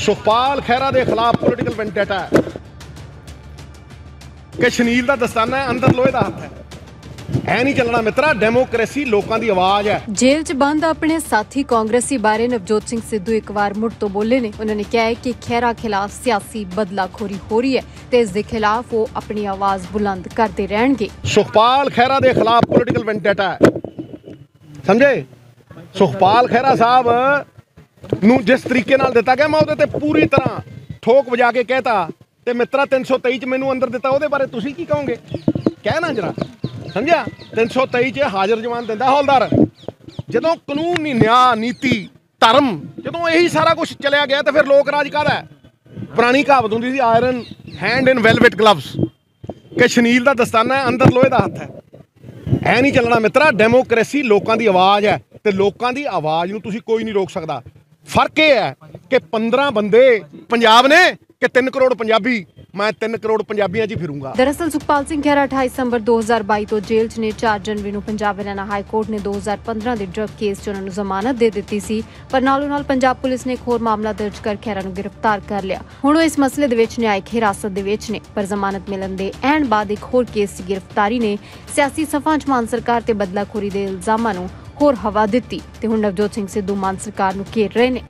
ਸੁਖਪਾਲ ਖਹਿਰਾ ਦੇ ਖਿਲਾਫ political vendetta ਹੈ। ਕਿ ਸ਼ਨੀਲ ਦਾ ਦਸਤਾਨਾ ਹੈ ਅੰਦਰ ਲੋਹੇ ਦਾ ਹੱਥ ਹੈ। ਐ ਨਹੀਂ ਚੱਲਣਾ ਮਿੱਤਰਾ ਡੈਮੋਕ੍ਰੇਸੀ ਲੋਕਾਂ ਦੀ ਆਵਾਜ਼ ਹੈ। ਜੇਲ੍ਹ 'ਚ ਬੰਦ ਆਪਣੇ ਸਾਥੀ ਕਾਂਗਰਸੀ ਬਾਰੇ ਨਵਜੋਤ ਸਿੰਘ ਸਿੱਧੂ ਇੱਕ ਵਾਰ ਮੁੜ ਤੋਂ ਬੋਲੇ ਨੇ। ਉਹਨਾਂ ਨੇ ਕਿਹਾ ਹੈ ਕਿ ਖਹਿਰਾ ਖਿਲਾਫ ਸਿਆਸੀ ਬਦਲਾਖੋਰੀ ਹੋ ਰਹੀ ਹੈ ਤੇ ਇਸ ਦੇ ਖਿਲਾਫ ਉਹ ਆਪਣੀ ਆਵਾਜ਼ ਬੁਲੰਦ ਕਰਦੇ ਰਹਿਣਗੇ। ਸੁਖਪਾਲ ਖਹਿਰਾ ਦੇ ਖਿਲਾਫ ਪੋਲੀਟੀਕਲ ਵੈਂਡੇਟਾ ਹੈ। ਸਮਝੇ? ਸੁਖਪਾਲ ਖਹਿਰਾ ਸਾਹਿਬ ਨੂੰ ਜਿਸ ਤਰੀਕੇ ਨਾਲ ਦਿੱਤਾ ਗਿਆ, ਮੈਂ ਉਹਦੇ ਤੇ ਪੂਰੀ ਤਰ੍ਹਾਂ ਠੋਕ ਵਜਾ ਕੇ ਕਹਿਤਾ ਤੇ ਮਿੱਤਰਾ 323 ਚ ਮੈਨੂੰ ਅੰਦਰ ਦਿੱਤਾ, ਉਹਦੇ ਬਾਰੇ ਤੁਸੀਂ ਕੀ ਕਹੋਗੇ? ਕਹਿਣਾ ਜਰਾ, ਸਮਝਿਆ? 323 ਚ ਹਾਜ਼ਰ ਜਵਾਨ ਦਿੰਦਾ ਹੌਲਦਾਰ। ਜਦੋਂ ਕਾਨੂੰਨੀ ਨਿਆਂ, ਨੀਤੀ, ਧਰਮ, ਜਦੋਂ ਇਹੀ ਸਾਰਾ ਕੁਝ ਚਲਿਆ ਗਿਆ ਤਾਂ ਫਿਰ ਲੋਕ ਰਾਜ ਕਾਹਦਾ ਪੁਰਾਣੀ ਕਹਾਵਤ ਹੁੰਦੀ ਸੀ iron hand in velvet gloves ਕਿ ਸ਼ਨੀਲ ਦਾ ਦਸਤਾਨਾ ਹੈ, ਅੰਦਰ ਲੋਹੇ ਦਾ ਹੱਥ ਹੈ। ਐ ਨਹੀਂ ਚੱਲਣਾ ਮਿੱਤਰਾ, ਡੈਮੋਕ੍ਰੇਸੀ ਲੋਕਾਂ ਦੀ ਆਵਾਜ਼ ਹੈ ਤੇ ਲੋਕਾਂ ਦੀ ਆਵਾਜ਼ ਨੂੰ ਤੁਸੀਂ ਕੋਈ ਨਹੀਂ ਰੋਕ ਸਕਦਾ। ਫ਼ਰਕ ਇਹ ਹੈ ਕਿ 15 ਬੰਦੇ ਪੰਜਾਬ ਨੇ ਕਿ 3 ਕਰੋੜ ਪੰਜਾਬੀ। ਮੈਂ 3 ਕਰੋੜ ਪੰਜਾਬੀਆਂ 'ਚ ਫਿਰੂੰਗਾ। ਦਰਅਸਲ ਸੁਖਪਾਲ ਸਿੰਘ ਖਹਿਰਾ 28 ਦਸੰਬਰ 2022 ਤੋਂ ਜੇਲ੍ਹ 'ਚ ਨੇ। 4 ਜਨਵਰੀ ਨੂੰ ਪੰਜਾਬ ਹਰਿਆਣਾ ਹਾਈ ਕੋਰਟ ਨੇ 2015 ਦੇ ਡਰਗ ਕੇਸ 'ਚ ਉਹਨਾਂ ਨੂੰ ਜ਼ਮਾਨਤ ਦੇ ਦਿੱਤੀ ਸੀ। ਪਰ ਨਾਲੋਂ ਨਾਲ ਪੰਜਾਬ ਪੁਲਿਸ ਨੇ ਇੱਕ ਹੋਰ ਮਾਮਲਾ ਦਰਜ ਕਰ ਖਹਿਰਾ ਨੂੰ ਗ੍ਰਿਫਤਾਰ ਕਰ ਲਿਆ। ਹੁਣ ਉਹ ਇਸ ਮਸਲੇ ਦੇ ਵਿੱਚ ਨਿਆਇਕ ਹਿਰਾਸਤ ਦੇ ਵਿੱਚ ਨੇ। ਪਰ ਜ਼ਮਾਨਤ ਮਿਲਣ ਦੇ ਐਨ ਬਾਅਦ ਇੱਕ ਹੋਰ ਕੇਸ 'ਚ ਗ੍ਰਿਫਤਾਰੀ ਨੇ। ਸਿਆਸੀ ਸਫਾਂ 'ਚ ਮਾਨ ਸਰਕਾਰ ਤੇ ਬਦਲਾਖੋਰੀ ਦੇ ਇਲਜ਼ਾਮਾਂ ਨੂੰ ਹੋਰ ਹਵਾ ਦਿੱਤੀ ਤੇ ਹੁਣ ਨਵਜੋਤ ਸਿੰਘ ਸਿੱਧੂ ਮਾਨ ਸਰਕਾਰ ਨੂੰ ਘੇਰ ਰਹੇ ਨੇ।